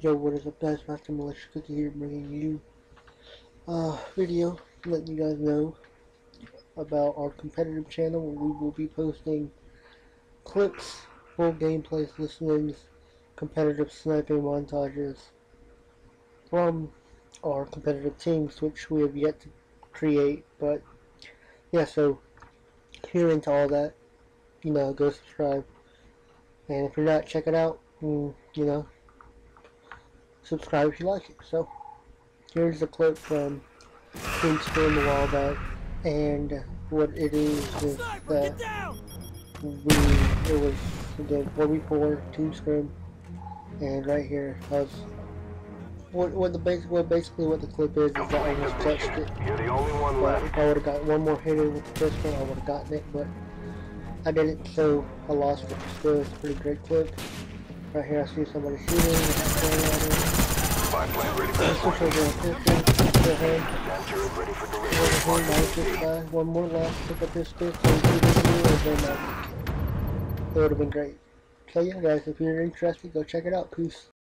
Yo, what is up guys, Master Militia Cookie here bringing you a video letting you guys know about our competitive channel where we will be posting clips, full gameplays, listenings, competitive sniping montages from our competitive teams which we have yet to create but yeah so if you're into all that. You know go subscribe. And if you're not check it out. And, you know subscribe if you like it. So, here's a clip from Team Scream the Wall back, and what it is is that we, it was the 4v4 Team Scream, and right here, I was, what, what the basic, what basically what the clip is, is that I almost touched it. You're the only one But left. if I would have got one more hitter with the pistol, I would have gotten it, but I didn't, so I lost it. Still, it's a pretty great clip. Right here, I see somebody shooting. One more left. Pick up this stick. So he didn't do it, then it would have been great. So yeah, guys, if you're interested, go check it out. Peace.